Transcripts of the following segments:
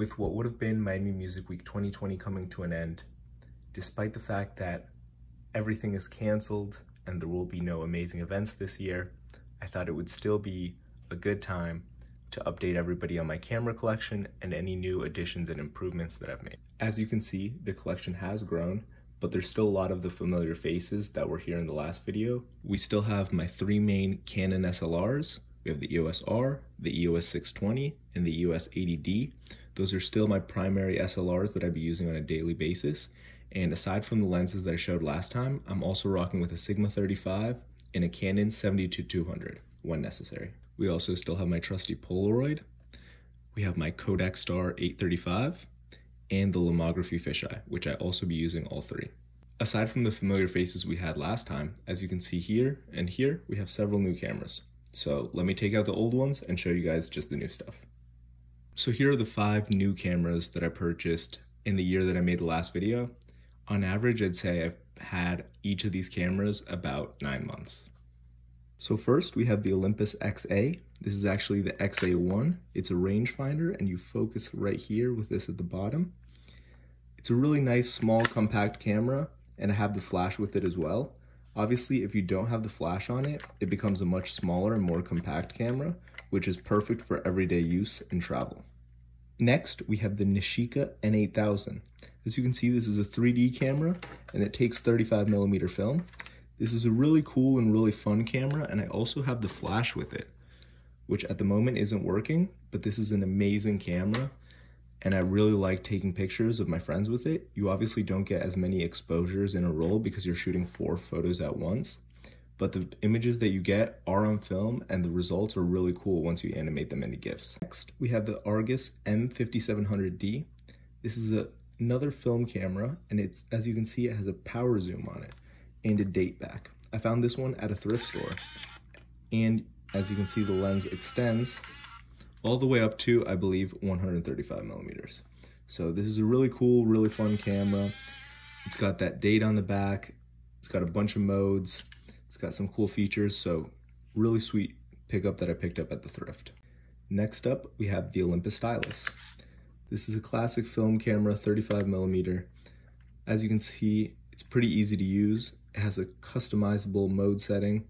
With what would have been Miami Music Week 2020 coming to an end, despite the fact that everything is canceled and there will be no amazing events this year, I thought it would still be a good time to update everybody on my camera collection and any new additions and improvements that I've made. As you can see, the collection has grown, but there's still a lot of the familiar faces that were here in the last video. We still have my three main Canon SLRs. We have the EOS R, the EOS 620, and the EOS 80D. Those are still my primary SLRs that I'd be using on a daily basis. And aside from the lenses that I showed last time, I'm also rocking with a Sigma 35 and a Canon 70-200 when necessary. We also still have my trusty Polaroid. We have my Kodak Star 835 and the Lomography fisheye, which I also be using all three. Aside from the familiar faces we had last time, as you can see here and here, we have several new cameras. So let me take out the old ones and show you guys just the new stuff. So here are the five new cameras that I purchased in the year that I made the last video on average, I'd say I've had each of these cameras about nine months. So first we have the Olympus XA. This is actually the XA1. It's a rangefinder and you focus right here with this at the bottom. It's a really nice small compact camera and I have the flash with it as well. Obviously, if you don't have the flash on it, it becomes a much smaller and more compact camera, which is perfect for everyday use and travel. Next, we have the Nishika N8000. As you can see, this is a 3D camera and it takes 35 millimeter film. This is a really cool and really fun camera and I also have the flash with it, which at the moment isn't working, but this is an amazing camera and I really like taking pictures of my friends with it. You obviously don't get as many exposures in a roll because you're shooting four photos at once, but the images that you get are on film and the results are really cool once you animate them into GIFs. Next, we have the Argus M5700D. This is a another film camera, and it's as you can see, it has a power zoom on it and a date back. I found this one at a thrift store, and as you can see, the lens extends all the way up to, I believe, 135 millimeters. So this is a really cool, really fun camera. It's got that date on the back. It's got a bunch of modes. It's got some cool features. So really sweet pickup that I picked up at the thrift. Next up, we have the Olympus Stylus. This is a classic film camera, 35 millimeter. As you can see, it's pretty easy to use. It has a customizable mode setting.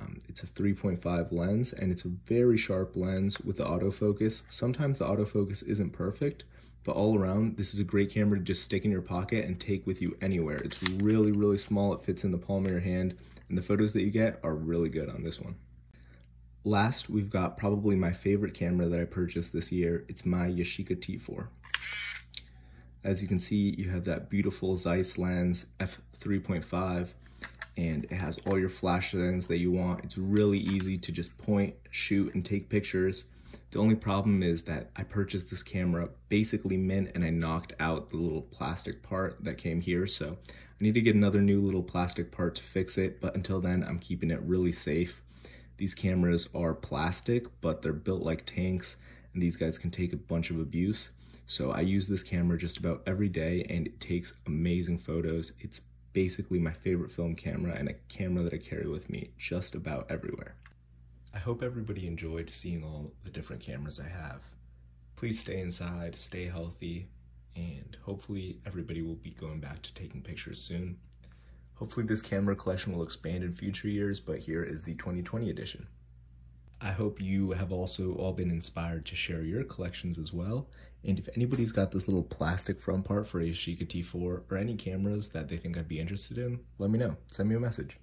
Um, it's a 3.5 lens and it's a very sharp lens with the autofocus. Sometimes the autofocus isn't perfect, but all around, this is a great camera to just stick in your pocket and take with you anywhere. It's really, really small. It fits in the palm of your hand and the photos that you get are really good on this one. Last, we've got probably my favorite camera that I purchased this year. It's my Yashica T4. As you can see, you have that beautiful Zeiss lens f3.5 and it has all your flash settings that you want. It's really easy to just point, shoot, and take pictures. The only problem is that I purchased this camera basically mint and I knocked out the little plastic part that came here. So I need to get another new little plastic part to fix it. But until then, I'm keeping it really safe. These cameras are plastic, but they're built like tanks, and these guys can take a bunch of abuse. So I use this camera just about every day, and it takes amazing photos. It's basically my favorite film camera and a camera that I carry with me just about everywhere. I hope everybody enjoyed seeing all the different cameras I have. Please stay inside, stay healthy, and hopefully everybody will be going back to taking pictures soon. Hopefully this camera collection will expand in future years, but here is the 2020 edition. I hope you have also all been inspired to share your collections as well. And if anybody's got this little plastic front part for a Yashica T4 or any cameras that they think I'd be interested in, let me know. Send me a message.